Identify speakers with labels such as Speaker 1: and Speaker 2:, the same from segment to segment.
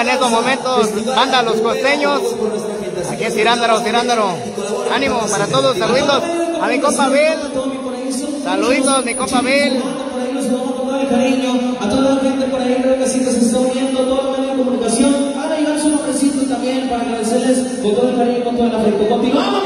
Speaker 1: en
Speaker 2: estos momentos banda Los Costeños, aquí en Cirándaro, Cirándaro. Ánimo para todos, saluditos a mi compa Bill, saluditos mi compa Bill.
Speaker 1: a toda la gente por ahí, creo que sí que se está uniendo, toda la media de comunicación. Van a llegar su nombrecito también para agradecerles con todo el cariño, con todo el afecto. Continuamos,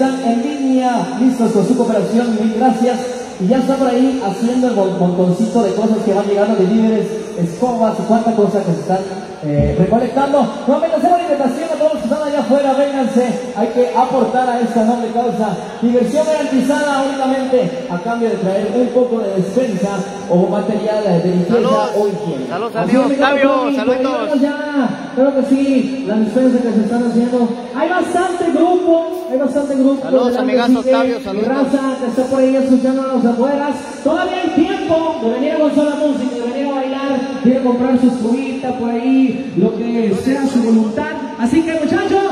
Speaker 1: están en
Speaker 3: línea, listos con su cooperación, mil gracias. Y ya está por ahí haciendo el montoncito de cosas que van llegando de líderes, escobas y cuánta cosa que se están eh, recolectando. Nuevamente hacemos la invitación a todos los que están allá afuera, vénganse, hay que aportar a esta noble causa. Diversión garantizada únicamente a cambio de traer un poco de despensa o material de limpieza
Speaker 2: Saludos.
Speaker 3: o higiene.
Speaker 2: Saludos,
Speaker 3: Así
Speaker 2: amigo
Speaker 3: claro que sí, la despensa que se están haciendo. Hay bastante grupo, hay bastante grupo.
Speaker 2: Saludos,
Speaker 3: sigue.
Speaker 2: Octavio, saludos.
Speaker 3: Raza que está por ahí escuchando a las afueras. Todavía hay tiempo de venir a gozar la música, de venir a bailar, de ir a comprar sus cubitas por ahí, lo que sea su voluntad. Así que muchachos,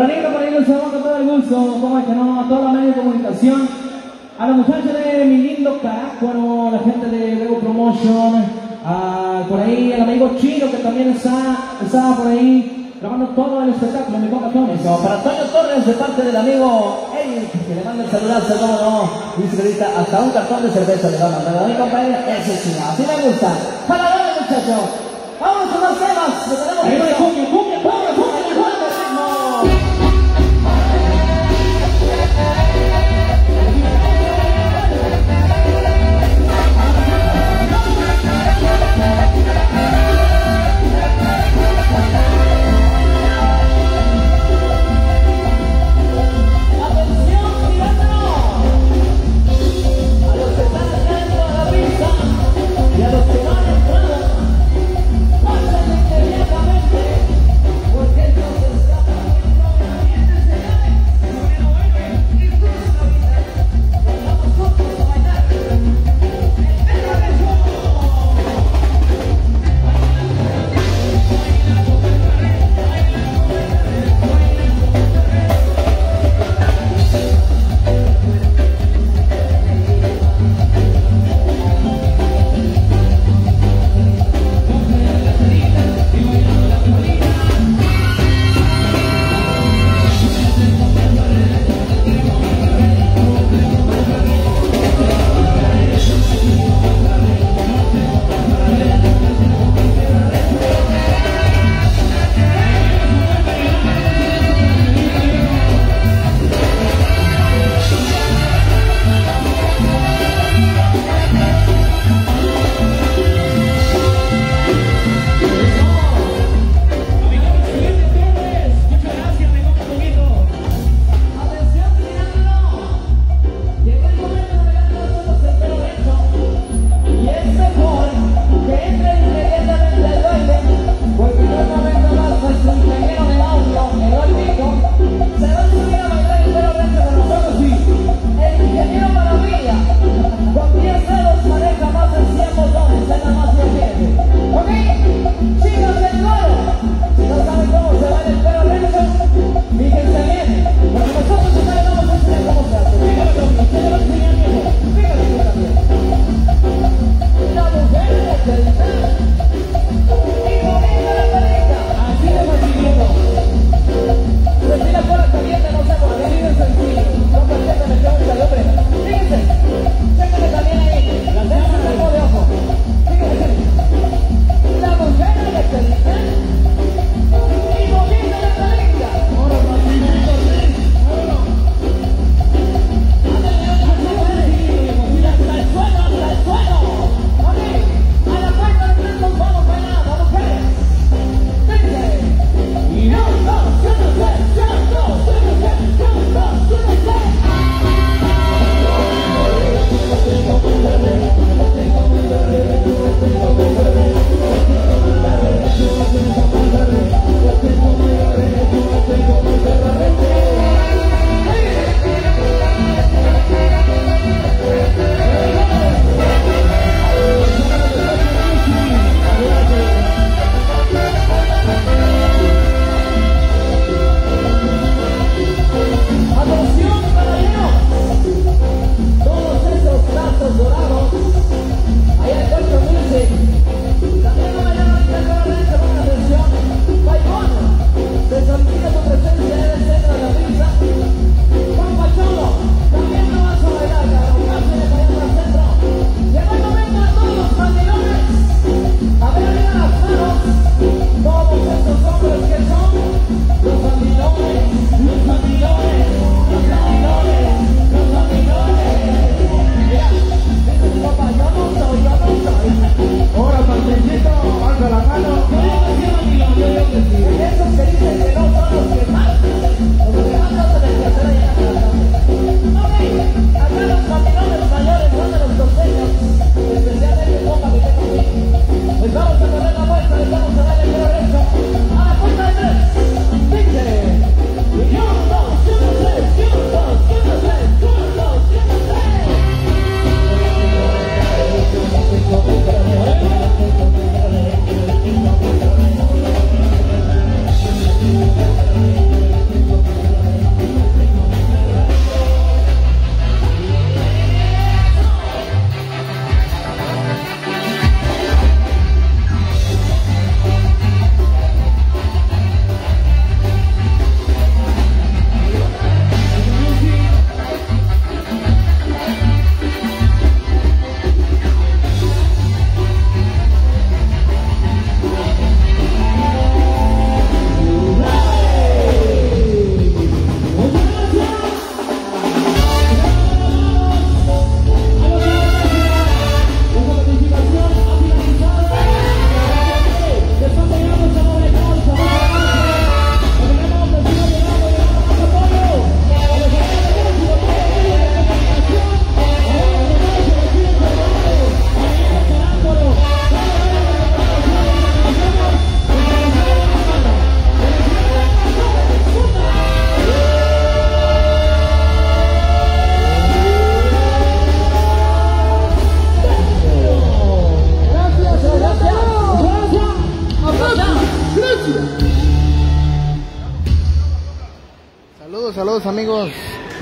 Speaker 3: Para venir por ahí, un saludo con todo el gusto, como es que no, a toda la media de comunicación, a la muchacha de mi lindo Carácuaro, la gente de Lego Promotion, a, por ahí el amigo Chino que también está, está por ahí grabando todo el espectáculo, mi compa Tony. Para Antonio Torres, de parte del amigo Eric, que le manda el celular, cómo no, dice que hasta un cartón de cerveza le va a mandar. A mi compa Eric, ese es chino, así me gusta. Para ver, muchachos, vamos con los temas, que tenemos
Speaker 4: Ahí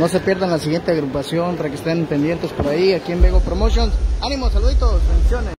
Speaker 1: Se pierdan la siguiente agrupación para que estén pendientes por ahí aquí en Vego Promotions. Ánimo, saluditos, bendiciones.